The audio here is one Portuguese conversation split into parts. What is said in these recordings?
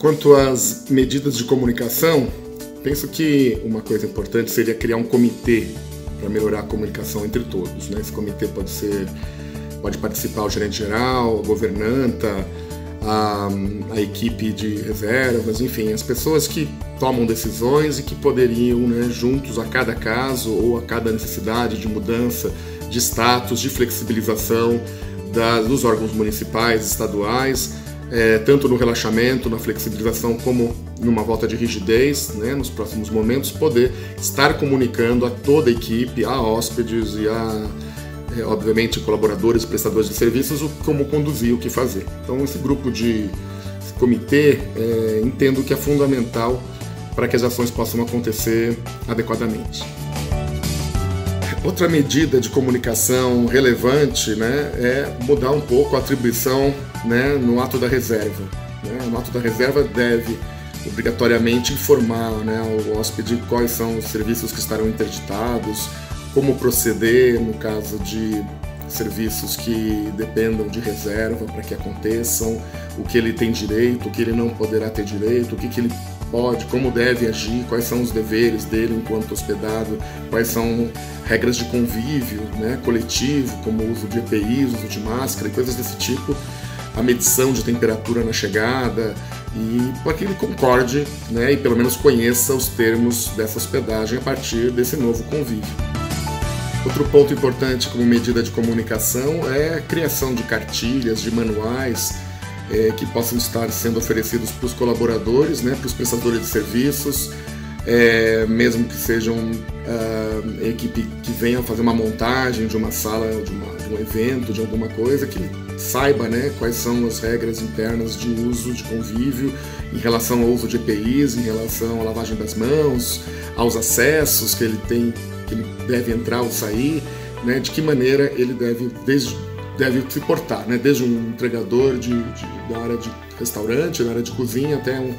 Quanto às medidas de comunicação, penso que uma coisa importante seria criar um comitê para melhorar a comunicação entre todos. Né? Esse comitê pode ser, pode participar o gerente geral, a governanta, a, a, equipe de reservas, enfim, as pessoas que tomam decisões e que poderiam, né, juntos a cada caso ou a cada necessidade de mudança de status, de flexibilização da, dos órgãos municipais, estaduais, é, tanto no relaxamento, na flexibilização, como numa volta de rigidez, né, nos próximos momentos, poder estar comunicando a toda a equipe, a hóspedes e a é, obviamente, colaboradores, prestadores de serviços, o, como conduzir, o que fazer. Então, esse grupo de esse comitê, é, entendo que é fundamental para que as ações possam acontecer adequadamente. Outra medida de comunicação relevante né, é mudar um pouco a atribuição né, no ato da reserva. Né? No ato da reserva deve obrigatoriamente informar né, o hóspede quais são os serviços que estarão interditados, como proceder no caso de serviços que dependam de reserva para que aconteçam, o que ele tem direito, o que ele não poderá ter direito, o que, que ele pode, como deve agir, quais são os deveres dele enquanto hospedado, quais são regras de convívio né, coletivo, como o uso de EPIs, uso de máscara e coisas desse tipo, a medição de temperatura na chegada e para que ele concorde né, e pelo menos conheça os termos dessa hospedagem a partir desse novo convívio. Outro ponto importante como medida de comunicação é a criação de cartilhas, de manuais é, que possam estar sendo oferecidos para os colaboradores, né, para os prestadores de serviços, é, mesmo que sejam uh, equipe que venham fazer uma montagem de uma sala, de, uma, de, um evento, de alguma coisa, que saiba né, quais são as regras internas de uso, de convívio, em relação ao uso de EPIs, em relação à lavagem das mãos, aos acessos que ele tem que ele deve entrar ou sair, né, de que maneira ele deve, desde, deve se portar, né, desde um entregador de, de, da área de restaurante, da área de cozinha, até um,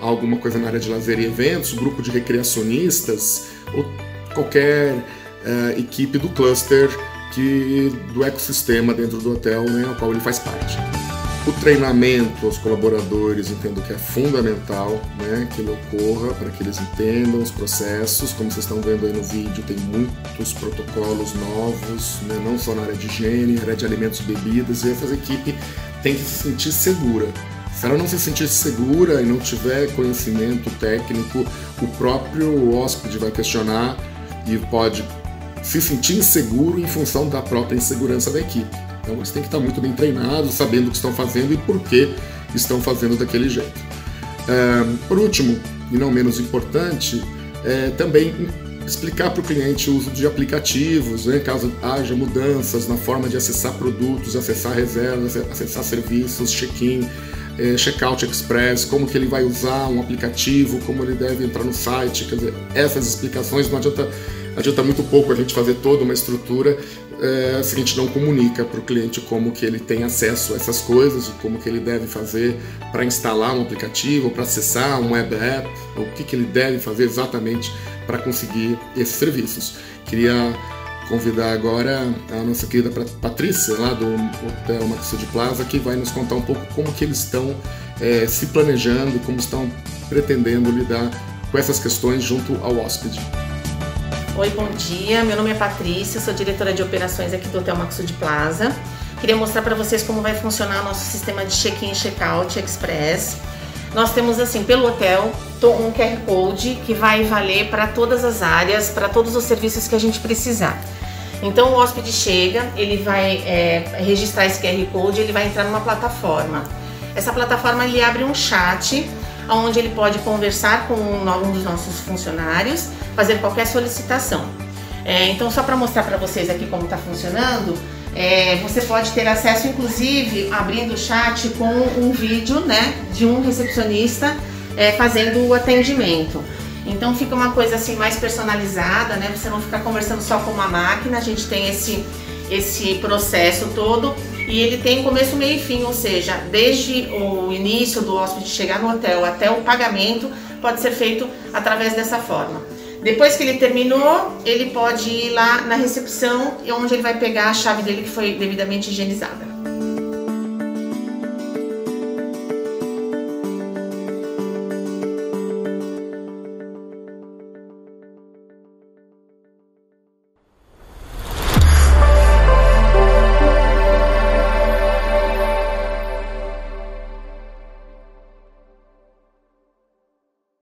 alguma coisa na área de lazer e eventos, grupo de recreacionistas ou qualquer uh, equipe do cluster que, do ecossistema dentro do hotel né, ao qual ele faz parte. Treinamento aos colaboradores entendo que é fundamental né, que ele ocorra para que eles entendam os processos. Como vocês estão vendo aí no vídeo, tem muitos protocolos novos, né, não só na área de higiene, área de alimentos e bebidas, e essa equipe tem que se sentir segura. Se ela não se sentir segura e não tiver conhecimento técnico, o próprio hóspede vai questionar e pode se sentir inseguro em função da própria insegurança da equipe. Então eles têm que estar muito bem treinados, sabendo o que estão fazendo e por que estão fazendo daquele jeito. É, por último, e não menos importante, é também explicar para o cliente o uso de aplicativos, né, caso haja mudanças na forma de acessar produtos, acessar reservas, acessar serviços, check-in, é, checkout express, como que ele vai usar um aplicativo, como ele deve entrar no site, quer dizer, essas explicações não adianta adianta muito pouco a gente fazer toda uma estrutura é, se a gente não comunica para o cliente como que ele tem acesso a essas coisas como que ele deve fazer para instalar um aplicativo, para acessar um web app, o que, que ele deve fazer exatamente para conseguir esses serviços. Queria convidar agora a nossa querida Patrícia, lá do Hotel Maxud Plaza, que vai nos contar um pouco como que eles estão é, se planejando, como estão pretendendo lidar com essas questões junto ao hóspede. Oi, bom dia. Meu nome é Patrícia, sou diretora de operações aqui do Hotel Maxud Plaza. Queria mostrar para vocês como vai funcionar o nosso sistema de check-in e check-out express. Nós temos assim, pelo hotel, um QR Code que vai valer para todas as áreas, para todos os serviços que a gente precisar. Então o hóspede chega, ele vai é, registrar esse QR Code, ele vai entrar numa plataforma. Essa plataforma ele abre um chat onde ele pode conversar com algum dos nossos funcionários, fazer qualquer solicitação. É, então, só para mostrar para vocês aqui como está funcionando, é, você pode ter acesso, inclusive, abrindo o chat com um vídeo né, de um recepcionista é, fazendo o atendimento. Então fica uma coisa assim mais personalizada, né? Você não fica conversando só com uma máquina, a gente tem esse, esse processo todo e ele tem começo, meio e fim, ou seja, desde o início do hóspede chegar no hotel até o pagamento pode ser feito através dessa forma. Depois que ele terminou, ele pode ir lá na recepção, onde ele vai pegar a chave dele que foi devidamente higienizada.